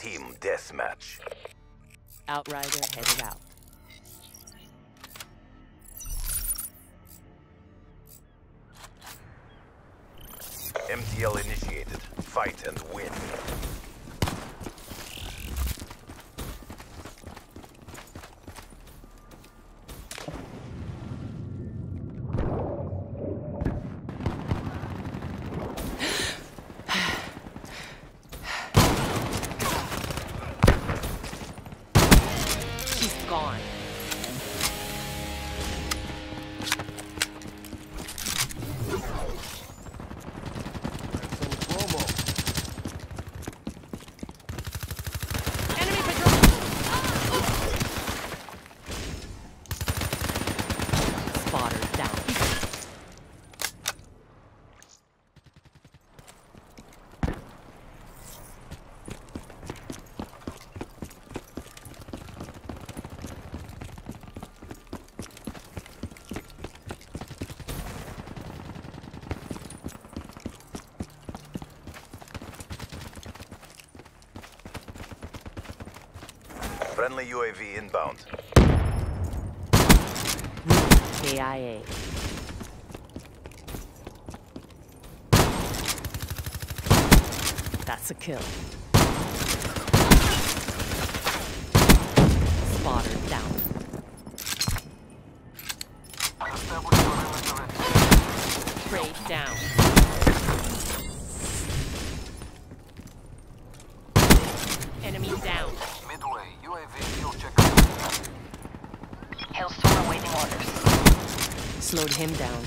Team deathmatch. Outrider headed out. MTL initiated. Fight and win. She's gone. Enemy patrol! Spotter down. Friendly UAV inbound. KIA. That's a kill. Spotter down. Raid down. Enemy down. Midway, UAV fuel check. Hailstorm awaiting orders. Slowed him down.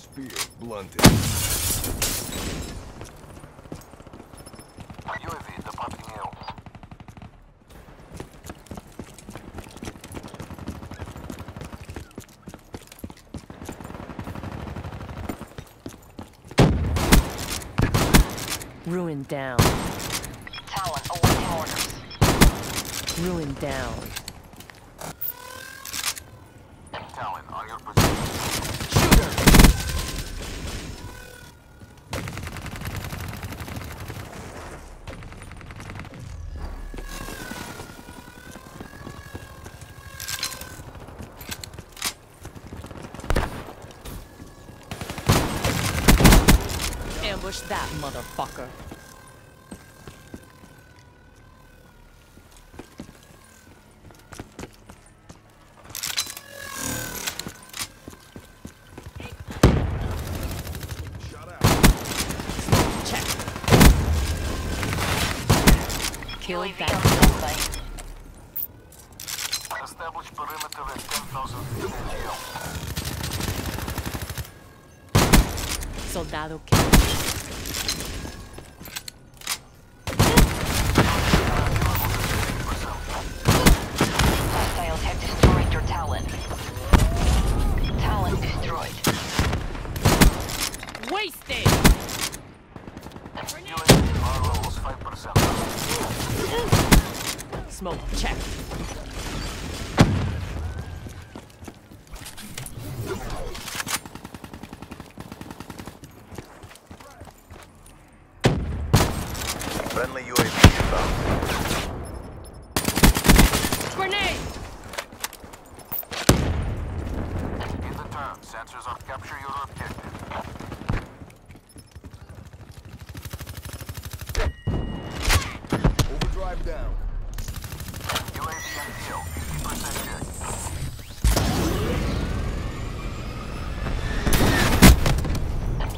Spear blunted. UAV. Ruin down. Talon awaiting orders. Ruin down. Talon on your position. Ambush that motherfucker. Shot Killed that. Establish perimeter at 10,000 feet Soldado killed. Hostiles have destroyed your Talon. Talon destroyed. Wasted! UAV power levels 5%. Smoke check. Friendly UAV inbound. Grenade! In the turn, sensors on capture your objective. Overdrive down. UAV MTL, 50% check.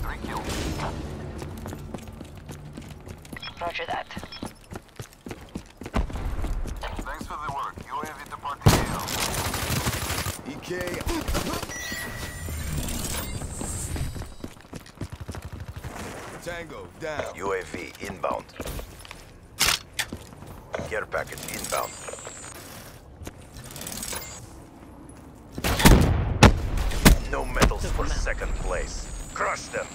Three kills. Roger that. Thanks for the work. UAV departing hill. EK. Tango down. UAV inbound. Care package inbound. No medals for second place. Crush them.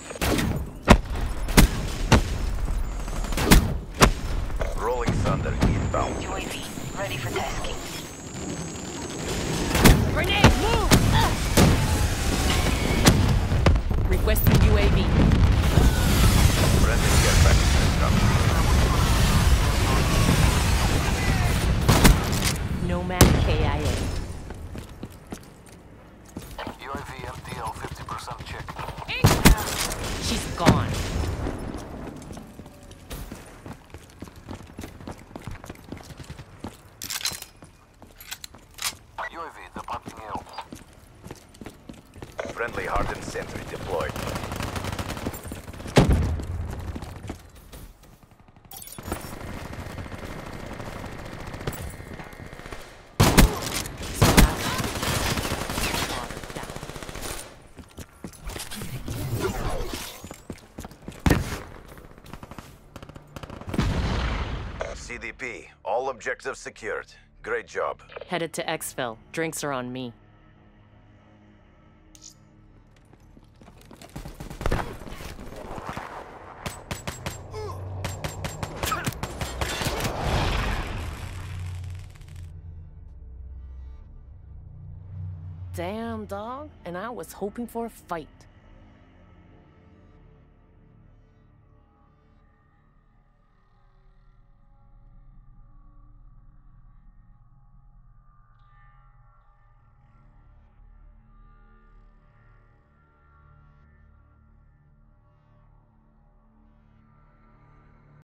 Rolling Thunder inbound. UAV ready for tasking. Nomad KIA. UAV MTL 50% check. She's gone. UAV departing AO. Friendly hardened sentry deployed. So now- Down. All objectives secured. Great job. Headed to exfil. Drinks are on me. Damn, dog. And I was hoping for a fight.